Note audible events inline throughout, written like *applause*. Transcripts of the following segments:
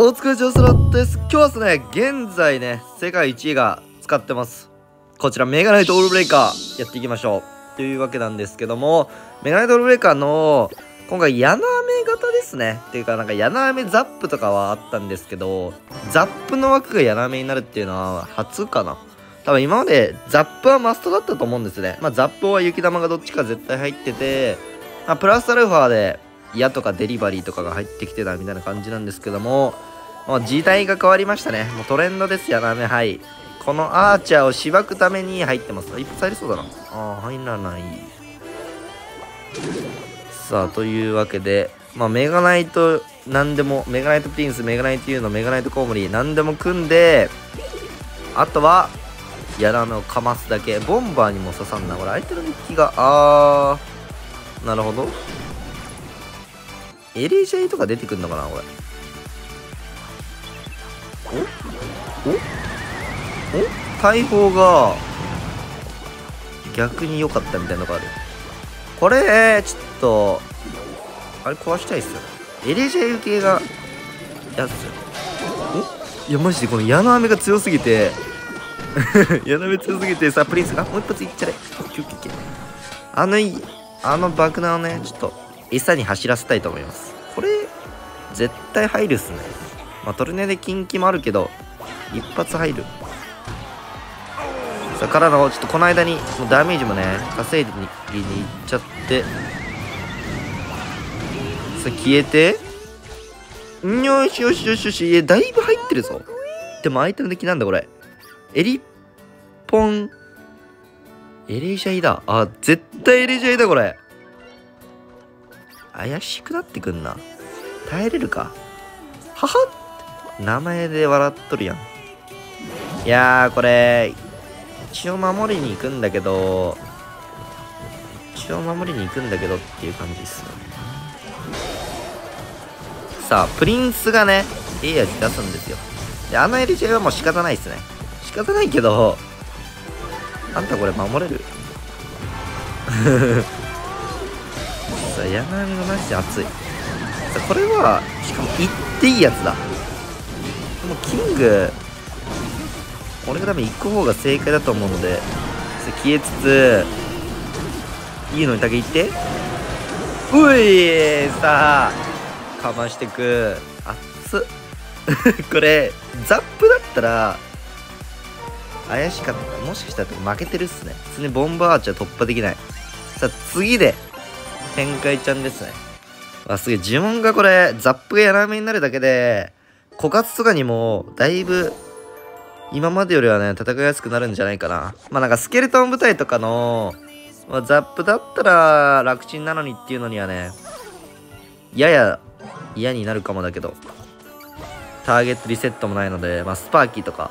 お疲れ様です。今日はですね、現在ね、世界1位が使ってます。こちら、メガナイトオールブレイカーやっていきましょう。というわけなんですけども、メガナイトオールブレイカーの、今回、柳雨型ですね。っていうか、なんか、柳雨ザップとかはあったんですけど、ザップの枠が柳雨になるっていうのは初かな。多分今までザップはマストだったと思うんですね。まあ、ザップは雪玉がどっちか絶対入ってて、まあ、プラスアルファで、矢とかデリバリーとかが入ってきてたみたいな感じなんですけども、もう時代が変わりましたね。もうトレンドですよ、ラメ。はい。このアーチャーをしばくために入ってます。一発入りそうだな。ああ、入らない。さあ、というわけで、まあ、メガナイト、なんでも、メガナイトプリンス、メガナイトユーのメガナイトコウモリ、なんでも組んで、あとは、やらめをかますだけ。ボンバーにも刺さんな。これ、相手の日記が、あー、なるほど。エレジャイとか出てくんのかな、これ。おおお大砲が逆に良かったみたいなのがあるこれちょっとあれ壊したいっすよエレジェイ系がやつおいやマジでこの矢の雨が強すぎて矢の雨強すぎてさプリンスがもう一発いっちゃれあのあの爆弾をねちょっと餌に走らせたいと思いますこれ絶対入るっすねまあ、トルネで近畿もあるけど、一発入る。さあ、からの、ちょっとこの間に、もうダメージもね、稼いでににいっちゃって、さあ、消えて、よしよしよしよし、いや、だいぶ入ってるぞ。でも相手の敵なんだ、これ。エリポン、エレジャイだ。あ、絶対エレジャイだ、これ。怪しくなってくんな。耐えれるかはは名前で笑っとるやん。いやー、これ、一応守りに行くんだけど、一応守りに行くんだけどっていう感じっすよね。さあ、プリンスがね、いい味出すんですよ。で、あの LJ はもう仕方ないっすね。仕方ないけど、あんたこれ守れる？*laughs* さあ、柳波がマジで熱い。さあ、これは、しかも行っていいやつだ。もうキング俺が多分行く方が正解だと思うので消えつついいのにだけ行って。ういさあかましてく。熱っ。*laughs* これザップだったら怪しかった。もしかしたら負けてるっすね。普通にボンバーアーチは突破できない。さあ次で展開ちゃんですね。あすげえ。呪文がこれザップがやらめになるだけで枯渇とかにもだいぶ今までよりはね戦いやすくなるんじゃないかな。まあなんかスケルトン部隊とかの、まあ、ザップだったら楽ちんなのにっていうのにはねやや嫌になるかもだけどターゲットリセットもないので、まあ、スパーキーとか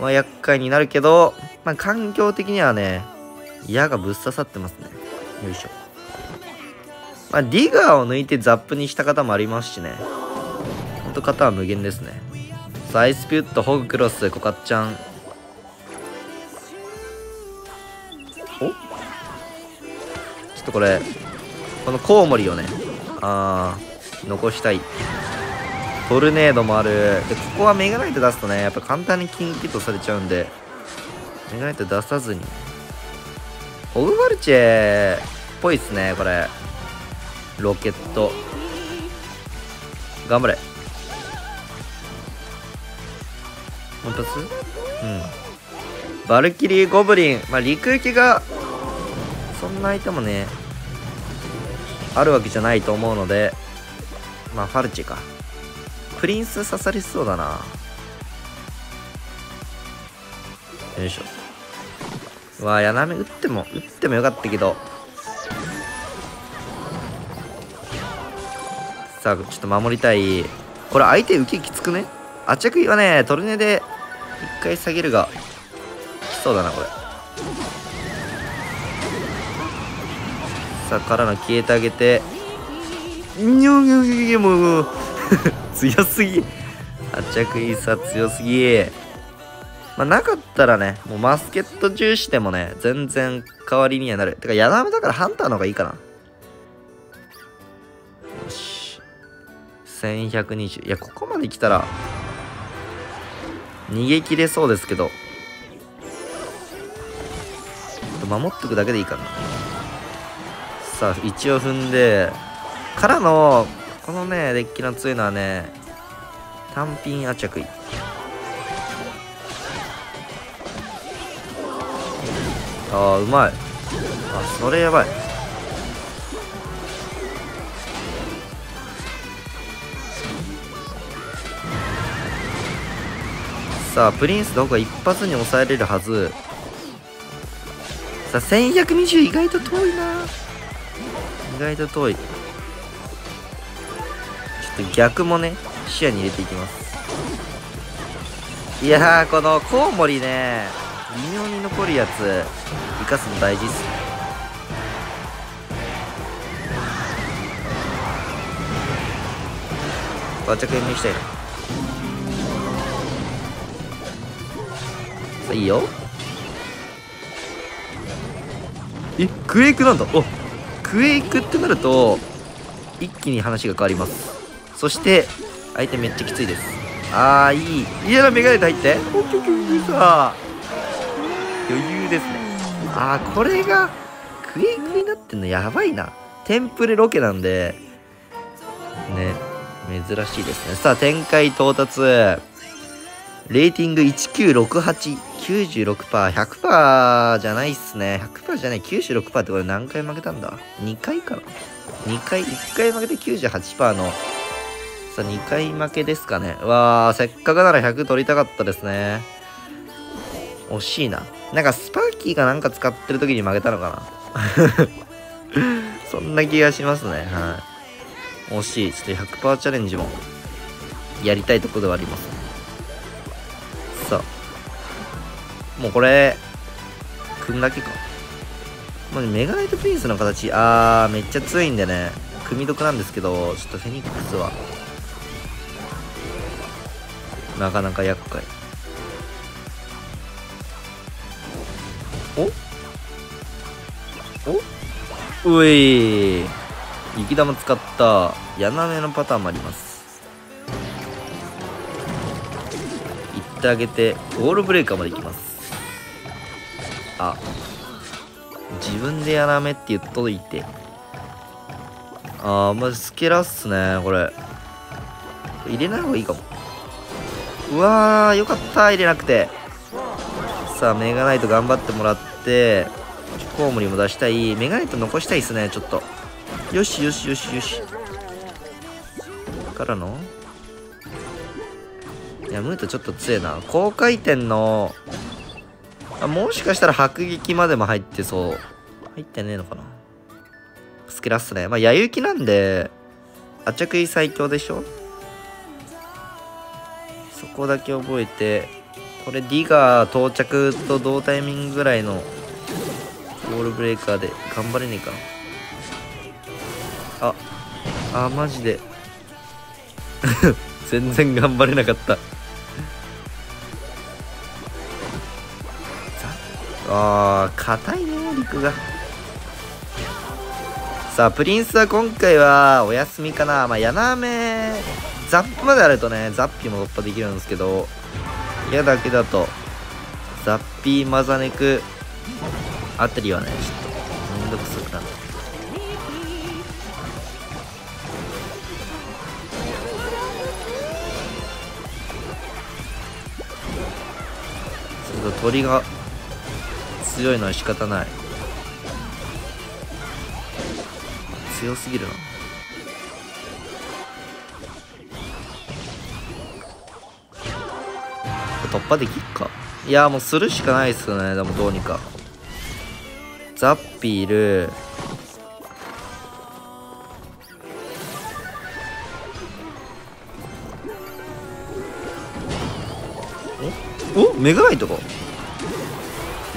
は厄介になるけど、まあ、環境的にはね矢がぶっ刺さってますね。よいしょ。まあディガーを抜いてザップにした方もありますしね。と型は無限ですね。さあアイスピュットホグクロスコカッちゃんお？ちょっとこれこのコウモリをねあー残したい。トルネードもある。でここはメガナイト出すとねやっぱ簡単にキンキットされちゃうんでメガナイト出さずに。ホグマルチェっぽいっすねこれ。ロケット。頑張れ。もう一発うん。バルキリーゴブリン。まあ陸行きがそんな相手もねあるわけじゃないと思うのでまあファルチか。プリンス刺さりそうだな。よいしょ。うわ柳打っても打ってもよかったけど。さあちょっと守りたい。これ相手受けきつくね？あ着衣はねトルネで一回下げるがきそうだなこれ。さあからの消えてあげて。にょにょにょにょもう強すぎあ着衣さ強すぎまあなかったらねもうマスケット重視でもね全然代わりにはなるてかヤナメだからハンターの方がいいかなよし1120いやここまで来たら逃げ切れそうですけど。守っとくだけでいいかな。さあ一応踏んで。からのこのねデッキの強いのはね単品圧着。位ああうまい。あそれやばい。さあプリンスどこか一発に抑えれるはず。さあ1120意外と遠いな。意外と遠い。ちょっと逆もね視野に入れていきます。いやこのコウモリね微妙に残るやつ生かすの大事っす。ねバチャクにしたいな。いいよ。えクエイクなんだ。おクエイクってなると一気に話が変わります。そして相手めっちゃきついです。ああいい。嫌なメガネで入って。オッケーオッケーさ。余裕ですね。ああこれがクエイクになってんのやばいな。テンプレロケなんで。ね珍しいですね。さあ展開到達。レーティング1968 96%、100%じゃないっすね。100%じゃない96%ってこれ何回負けたんだ？2回かな？2回1回負けて98%のさあ2回負けですかね。わあせっかくなら100取りたかったですね。惜しいな。なんかスパーキーがなんか使ってる時に負けたのかな？*laughs* そんな気がしますね。はい。惜しい。ちょっと100%チャレンジもやりたいとこではあります。さもうこれ組むだけか。もうメガナイトプリンスの形。あーめっちゃ強いんでね。組み得なんですけどちょっとフェニックスは。なかなか厄介。お？お？うい。雪玉使った。柳目のパターンもあります。行ってあげて。ゴールブレーカーまで行きます。あ自分で柳目って言っといて。あーまずスケラっすねこれ。入れない方がいいかも。うわーよかった入れなくて。さあメガナイト頑張ってもらってコウモリも出したい。メガナイト残したいですねちょっと。よしよしよしよし。からの？いやムートちょっと強えな。高回転のあもしかしたら迫撃までも入ってそう。入ってねえのかな。スケラっすね。まあ矢行きなんで圧着い最強でしょ。そこだけ覚えてこれディガー到着と同タイミングぐらいのゴールブレーカーで頑張れねえか。なああマジで。*laughs* 全然頑張れなかった。あー硬いね陸が。さあプリンスは今回はお休みかな。まあ柳目ザップまであるとねザッピーも突破できるんですけど矢だけだとザッピーマザネクあたりはねちょっとめんどくさくなる。ちょっと鳥が強いのは仕方ない。強すぎるな。突破できっか？いやもうするしかないっすよね。でもどうにか。ザッピール。おお？メガナイトか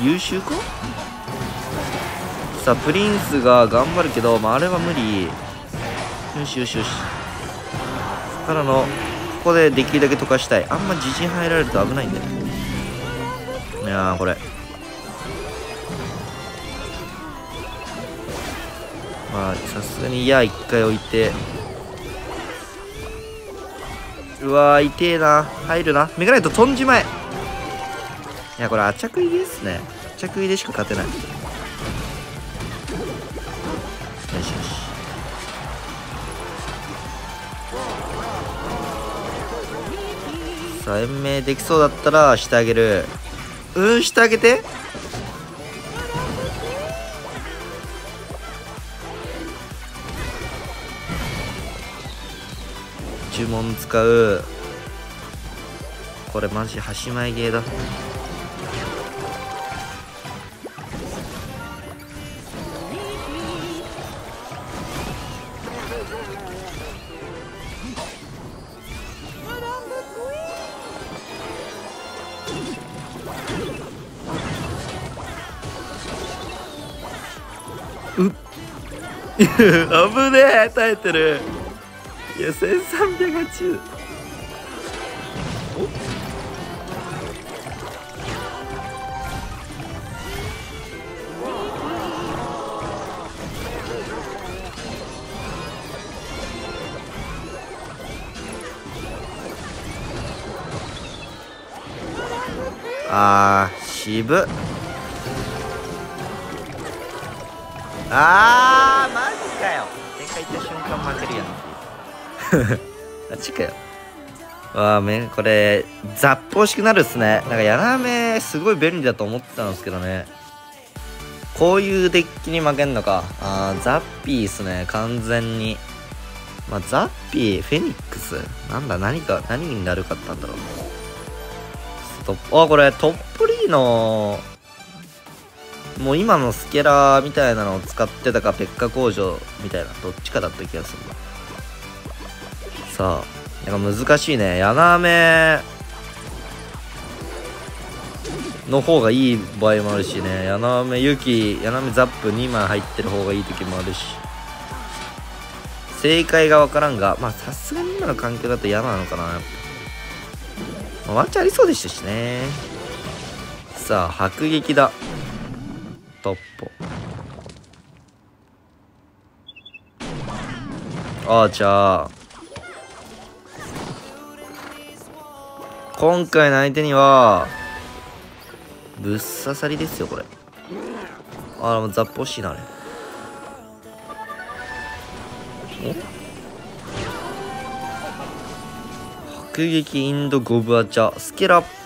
優秀か？さあプリンスが頑張るけど、まあ、あれは無理。よしよしよし。からのここでできるだけ溶かしたい。あんま自信入られると危ないんだよいやこれ。まあさすがに矢一回置いて。うわー痛えな。入るな。メガネと飛んじまえ。いやこれアチャク入りですね。アチャク入りでしか勝てない。よしよし。さあ延命できそうだったらしてあげる。うんしてあげて。呪文使う。これマジ端前ゲーだ。危ねえ耐えてる。いや1380あー渋。っあーマジ？かよ。展開行った瞬間負けるやんあっちかよ。わあめこれザップ欲しくなるっすね。なんかヤナメすごい便利だと思ってたんですけどね。こういうデッキに負けんのか。あーザッピーっすね。完全に。まあザッピーフェニックス？なんだ何か何になるかったんだろう。トップあこれトップリーのもう今のスケラーみたいなのを使ってたかペッカ工場みたいなどっちかだった気がするさあなんか難しいね。柳目の方がいい場合もあるしね。柳目ユキ柳目ザップ2枚入ってる方がいい時もあるし。正解が分からんがまあさすがに今の環境だと嫌なのかな、まあ、ワンチャンありそうでしたしね。さあ迫撃だ。トッポアーチャー今回の相手にはぶっ刺さりですよこれ。ああもうザップ欲しいなあれ。お？迫撃インドゴブアチャスケラか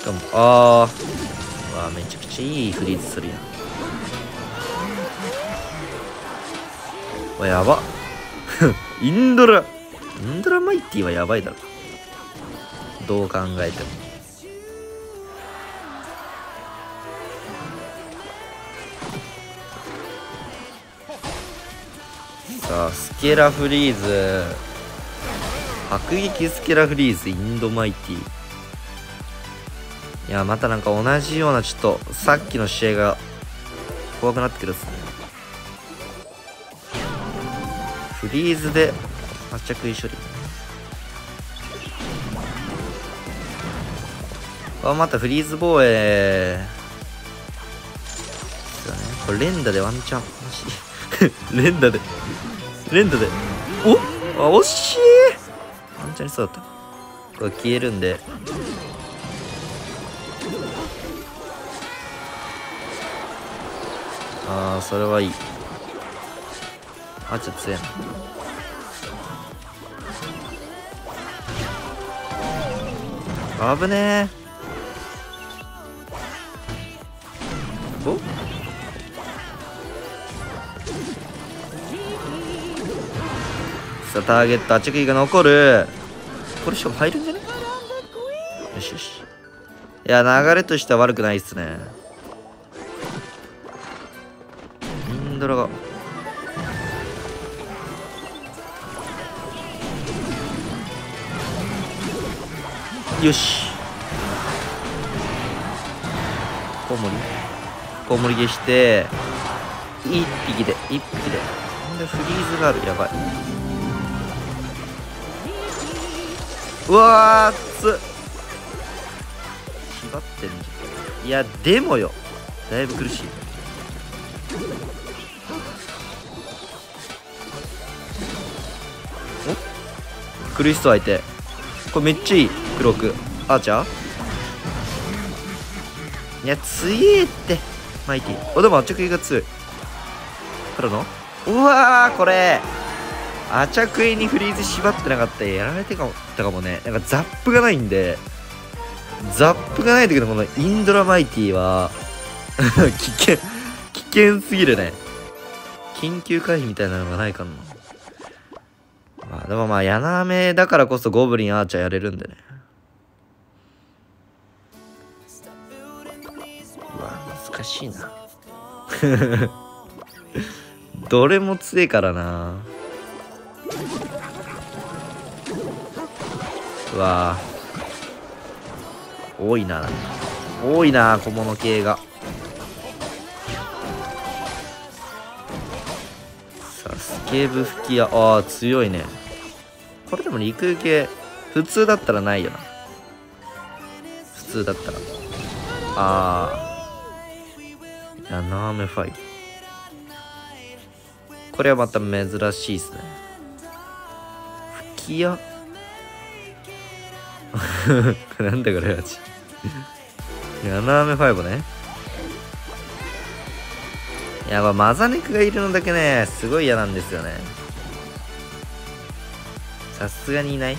しかもあー。わあめちゃくちゃいいフリーズするやん。わやば。*laughs* インドラ。インドラマイティはやばいだろ。どう考えても。さあスケラフリーズ。迫撃スケラフリーズインドマイティ。いやまたなんか同じようなちょっとさっきの試合が怖くなってくるっすね。フリーズで発着衣処理あまたフリーズ防衛これ連打でワンチャン。*laughs* 連打で。連打で。お？あ惜しい。ワンチャンにそうだった。これ消えるんで。ああそれはいい。あちょっと強いな危ねえ。お？さあターゲット圧着衣が残る。これしかも入るんじゃね？よしよし。いや流れとしては悪くないっすね。ドラが。よし。コウモリ。コウモリ消して一匹で一匹で。なんでフリーズがあるやばい。うわー熱っ。縛ってんじゃん。いやでもよ。だいぶ苦しい。クリスト相手。これめっちゃいい。クロークアーチャー？いや強えって。マイティ。おでもアチャクイが強い。からの？うわーこれ。アチャクイにフリーズ縛ってなかった。やられてかもたかもね。なんかザップがないんで。ザップがない時のこのインドラマイティは *laughs* 危険危険すぎるね。緊急回避みたいなのがないかなでもまあ柳雨だからこそゴブリンアーチャーやれるんでね。うわ難しいな。*laughs* どれも強いからな。うわ。多いな。多いな小物系が。さあスケブ吹き矢。ああ強いねこれでも陸系普通だったらないよな。普通だったら。ああヤナメファイ。これはまた珍しいっすね。吹き矢？*laughs* なんだこれマジヤナーメファイブね。いや、マザネクがいるのだけね、すごい嫌なんですよね。さすがにいない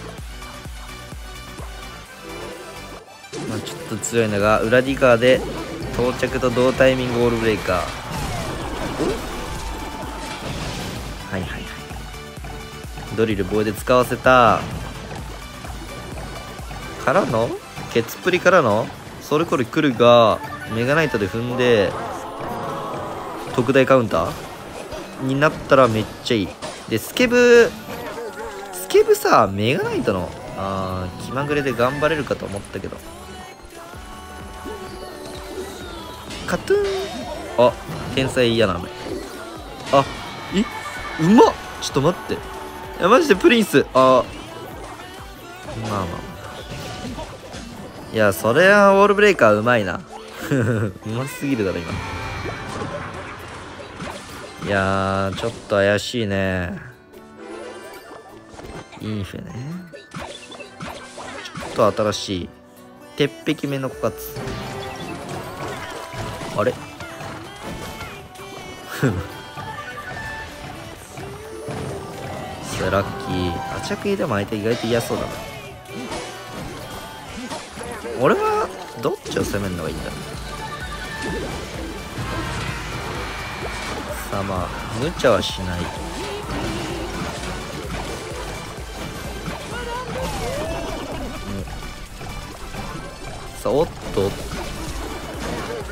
まあちょっと強いのが、裏ディガーで到着と同タイミングオールブレイカー。はいはいはい。ドリル棒で使わせた。からの？ケツプリからの？それこれ来るが、メガナイトで踏んで、特大カウンター？になったらめっちゃいいでスケブケブさメガナイトのあー気まぐれで頑張れるかと思ったけど。カトゥーン。あ天才嫌なのあえ？うまっ！ちょっと待って。いやマジで？プリンス。あ。まあまあいやそれはウォールブレイカーうまいな。*laughs* うますぎるだろ今。いやちょっと怪しいね。インフェねちょっと新しい鉄壁目の枯渇あれ？そ *laughs* れラッキー。アチャクイでも相手意外と嫌そうだな。俺はどっちを攻めるのがいいんだ？ろうさあまあ無茶はしない。さあおっと。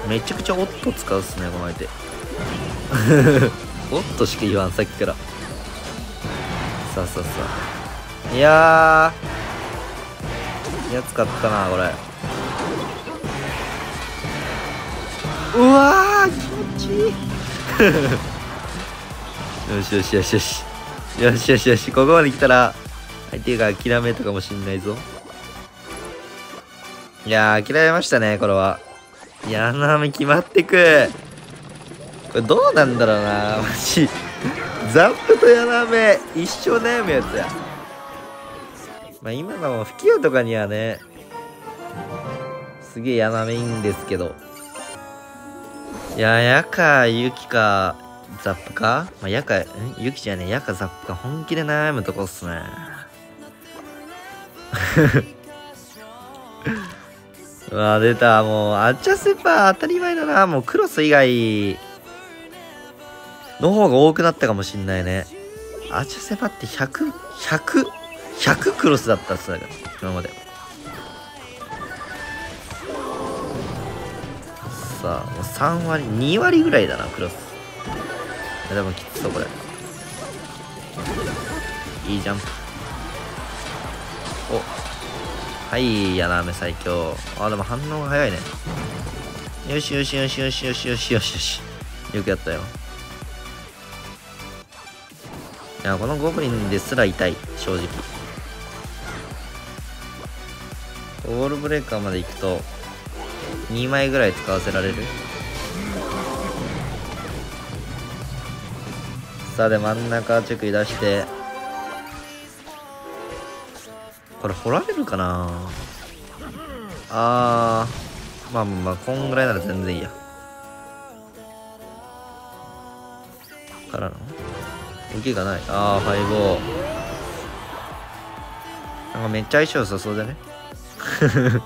めちゃくちゃおっと使うっすねこの相手。*laughs* おっとしか言わんさっきから。さあさあさあ。いやー。やつかったなこれ。うわー気持ちいい。よしよしよしよし。よしよしよし。ここまで来たら相手が諦めたかもしんないぞ。いやー諦めましたねこれは。柳雨決まってく。これどうなんだろうなマジ。ザップと柳雨一生悩むやつや。まあ今のも吹き矢とかにはねすげえ柳雨いいんですけど。いや、やか、ゆきか、ザップか？まあ、やか、ゆきじゃねえ、やかザップか、本気で悩むとこっすね。うわ、出た。もう、アッチャセパー当たり前だな。もう、クロス以外の方が多くなったかもしんないね。アチャセパって100、100、100クロスだったっすね、今まで。さあもう3割2割ぐらいだなクロスいやでもきつそうこれいいジャンプおはい柳雨最強。あでも反応が早いね。よしよしよしよしよしよしよし。よしよくやったよ。いやこのゴブリンですら痛い正直。オールブレーカーまで行くと2枚ぐらい使わせられる？さあで真ん中チェック出してこれ掘られるかな？あーまあまあこんぐらいなら全然いいや。からの？受けがない？ああファイボー。なんかめっちゃ相性良さそうだね？*laughs*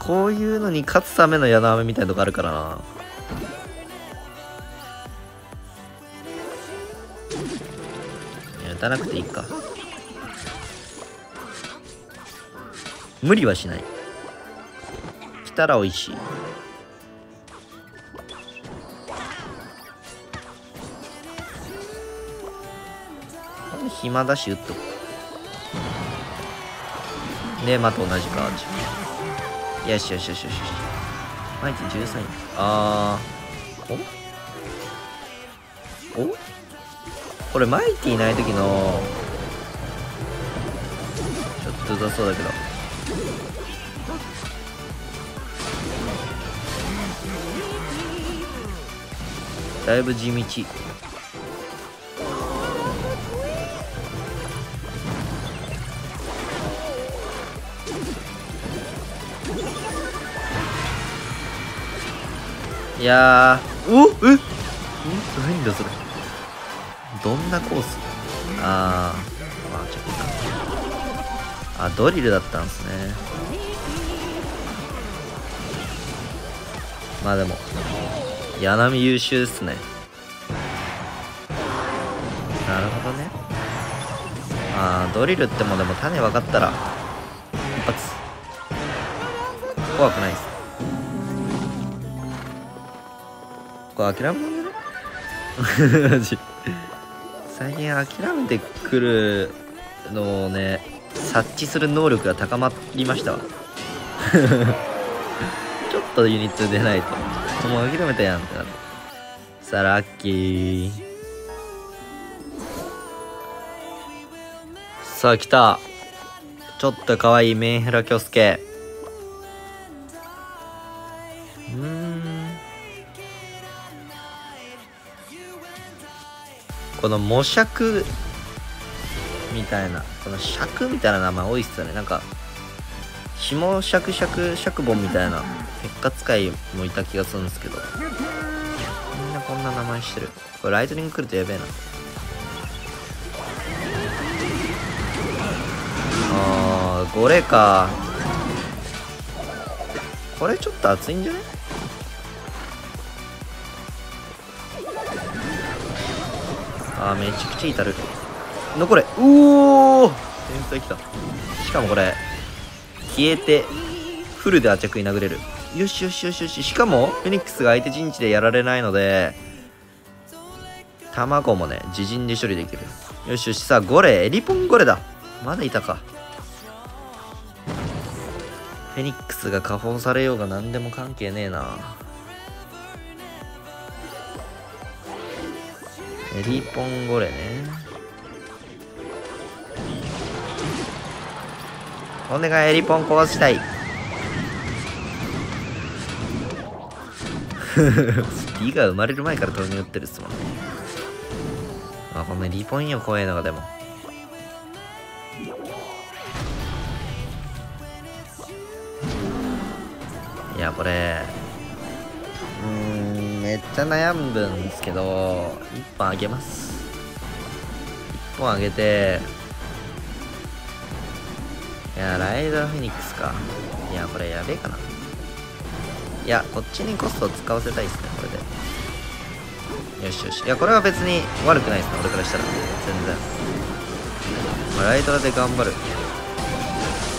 こういうのに勝つための柳雨みたいなとこあるからな。いや打たなくていいか。無理はしない。来たら美味しい。暇だし打っとくねまた同じかよしよしよしよしマイティ13位あー。お？お？これマイティいない時のちょっとうざそうだけど。だいぶ地道。いやー。おえん何だそれ。どんなコース？あああドリルだったんですね。まあでも柳見優秀ですね。なるほどね。あードリルってもでも種分かったら一発。怖くないです。これ諦める？*laughs* マジ。最近諦めてくるのをね察知する能力が高まりました。わ *laughs* ちょっとユニット出ないと。もう諦めたやんってなってさあラッキー。さあ来た。ちょっと可愛いメンヘラキョスケ。うーん。この模尺みたいなこの尺みたいな名前多いっすよね。なんか下尺尺尺本みたいな鉄火使いもいた気がするんですけど。みんなこんな名前してる。これライトニング来るとやべえな。あーゴレか。これちょっと熱いんじゃねあーめちゃくちゃ至る。残れ。うお天才きた。しかもこれ消えてフルでアチャクに殴れる。よしよしよしよし。しかもフェニックスが相手陣地でやられないので卵もね自陣で処理できる。よしよし。さあゴレ。エリポンゴレだ。まだいたか。フェニックスが加工されようが何でも関係ねえな。エリポンゴレね。お願いエリポン壊したい D が生まれる前から豆乳打ってるっすもんね。まあこんなリポンよ怖いのがでも。いやこれうーんめっちゃ悩むんですけど1本あげます。1本あげていやライドフェニックスか。いやこれやべえかな。いやこっちにコストを使わせたいですねこれで。よしよし。いやこれは別に悪くないですね俺からしたら。全然、まあ、ライドラで頑張る。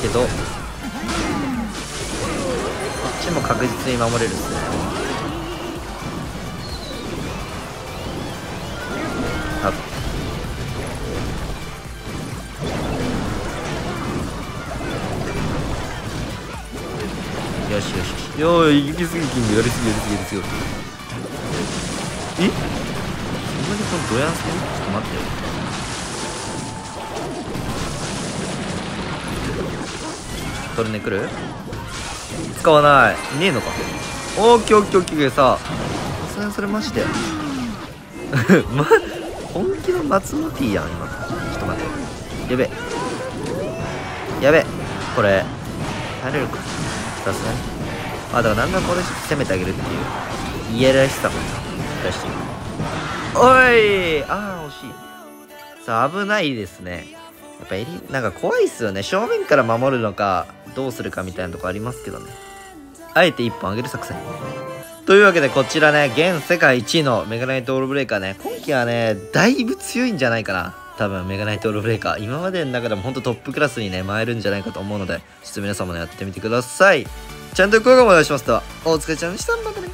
けどこっちも確実に守れるっすね。よい行き過ぎキングやりすぎやりすぎやりすぎ。え？そんなにこのドヤンスちょっと待ってよ。トルネ来る？使わない。ねえのか。オーケーオッケーオッケー。ささすがにそれマジでま *laughs* 本気の松本やん今。ちょっと待って。やべやべこれ耐えれるか。さすがにあだからなんだんこれ攻めてあげるっていう。家らしさも。出していくおい。ああ惜しい。さあ危ないですね。やっぱエリなんか怖いっすよね。正面から守るのかどうするかみたいなとこありますけどね。あえて1本上げる作戦。というわけでこちらね現世界1位のメガナイトオールブレイカーね。今季はねだいぶ強いんじゃないかな。多分メガナイトオールブレイカー。今までの中でもほんとトップクラスにね参るんじゃないかと思うのでちょっと皆様もやってみてください。ちゃんと高評価もお願いしますとお疲れちゃんでしたまたね